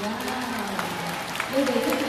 哇！妹妹 giờ.